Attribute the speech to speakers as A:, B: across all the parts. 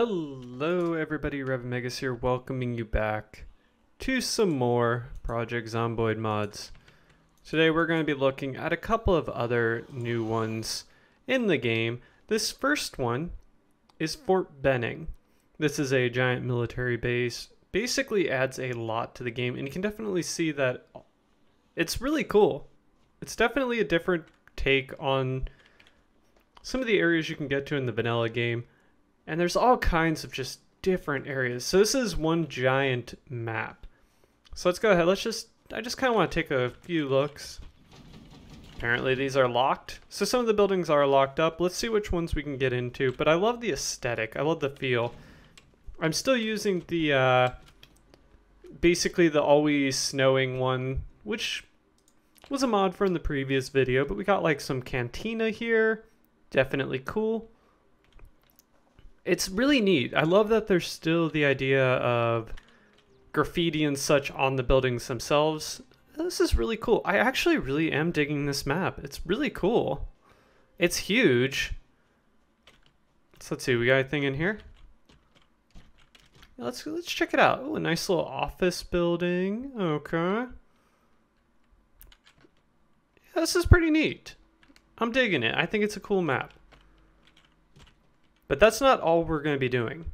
A: Hello everybody, Revan Magus here, welcoming you back to some more Project Zomboid mods. Today we're going to be looking at a couple of other new ones in the game. This first one is Fort Benning. This is a giant military base, basically adds a lot to the game, and you can definitely see that it's really cool. It's definitely a different take on some of the areas you can get to in the vanilla game. And there's all kinds of just different areas. So this is one giant map. So let's go ahead. Let's just, I just kind of want to take a few looks. Apparently these are locked. So some of the buildings are locked up. Let's see which ones we can get into. But I love the aesthetic. I love the feel. I'm still using the, uh, basically the always snowing one, which was a mod from the previous video. But we got like some cantina here. Definitely cool it's really neat. I love that there's still the idea of graffiti and such on the buildings themselves. This is really cool. I actually really am digging this map. It's really cool. It's huge. So let's see, we got anything in here? Let's let's check it out. Oh, a nice little office building. Okay. Yeah, this is pretty neat. I'm digging it. I think it's a cool map. But that's not all we're going to be doing.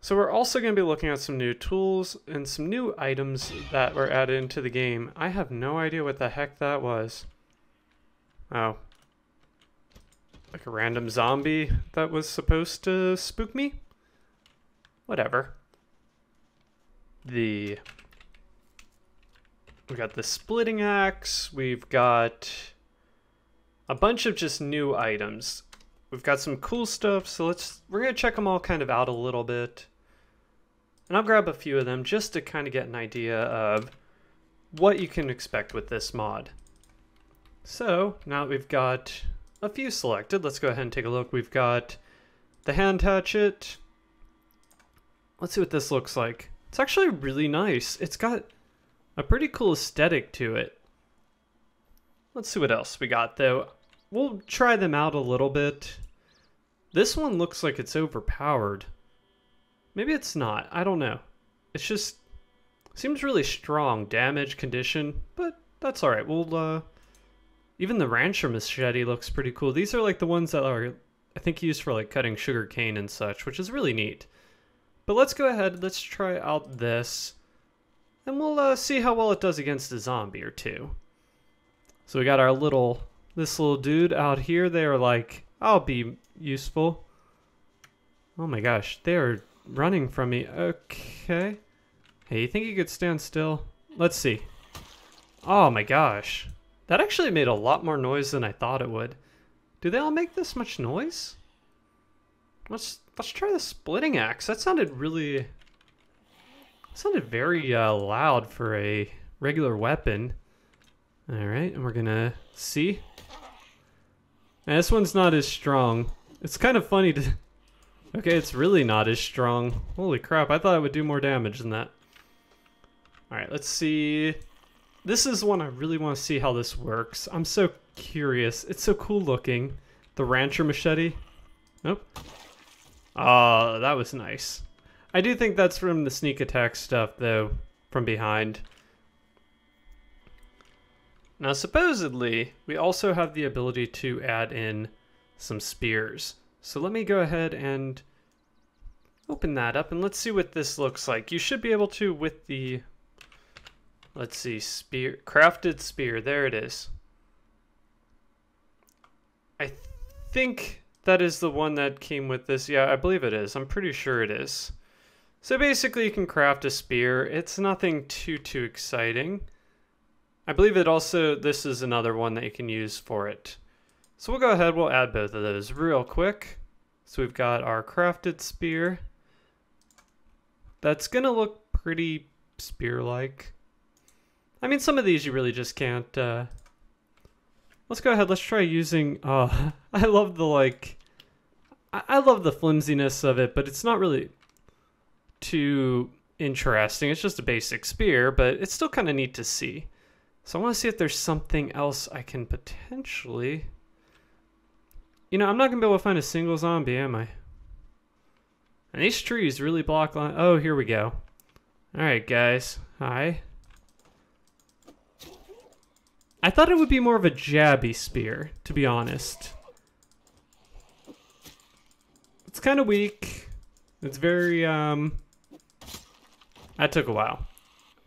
A: So we're also going to be looking at some new tools and some new items that were added into the game. I have no idea what the heck that was. Oh. Like a random zombie that was supposed to spook me? Whatever. The we got the splitting axe. We've got a bunch of just new items. We've got some cool stuff, so let's we're gonna check them all kind of out a little bit. And I'll grab a few of them just to kind of get an idea of what you can expect with this mod. So now that we've got a few selected, let's go ahead and take a look. We've got the hand hatchet. Let's see what this looks like. It's actually really nice. It's got a pretty cool aesthetic to it. Let's see what else we got though. We'll try them out a little bit. This one looks like it's overpowered. Maybe it's not. I don't know. It's just seems really strong damage condition, but that's all right. We'll uh even the rancher machete looks pretty cool. These are like the ones that are I think used for like cutting sugar cane and such, which is really neat. But let's go ahead. Let's try out this. And we'll uh, see how well it does against a zombie or two. So we got our little, this little dude out here. They are like, I'll be useful. Oh my gosh, they are running from me. Okay. Hey, you think you could stand still? Let's see. Oh my gosh. That actually made a lot more noise than I thought it would. Do they all make this much noise? Let's let's try the splitting axe. That sounded really sounded very uh, loud for a regular weapon. Alright, and we're gonna see. And this one's not as strong. It's kind of funny to... Okay, it's really not as strong. Holy crap, I thought it would do more damage than that. Alright, let's see. This is one I really want to see how this works. I'm so curious. It's so cool looking. The Rancher Machete. Nope. Oh, that was nice. I do think that's from the sneak attack stuff, though, from behind. Now, supposedly, we also have the ability to add in some spears. So let me go ahead and open that up, and let's see what this looks like. You should be able to with the, let's see, spear, crafted spear. There it is. I think that is the one that came with this. Yeah, I believe it is. I'm pretty sure it is. So basically you can craft a spear. It's nothing too, too exciting. I believe it also, this is another one that you can use for it. So we'll go ahead, we'll add both of those real quick. So we've got our crafted spear. That's gonna look pretty spear-like. I mean, some of these you really just can't, uh... Let's go ahead, let's try using, uh, I love the, like, I, I love the flimsiness of it, but it's not really, too interesting. It's just a basic spear, but it's still kind of neat to see. So I want to see if there's something else I can potentially... You know, I'm not going to be able to find a single zombie, am I? And these trees really block line. Oh, here we go. Alright, guys. Hi. I thought it would be more of a jabby spear, to be honest. It's kind of weak. It's very, um... That took a while.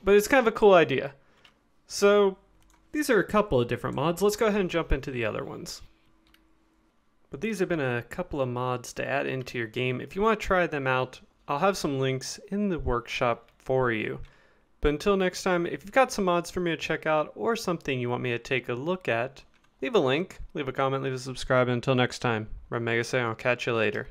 A: But it's kind of a cool idea. So, these are a couple of different mods. Let's go ahead and jump into the other ones. But these have been a couple of mods to add into your game. If you want to try them out, I'll have some links in the workshop for you. But until next time, if you've got some mods for me to check out or something you want me to take a look at, leave a link, leave a comment, leave a subscribe. And until next time, Revan Magus saying I'll catch you later.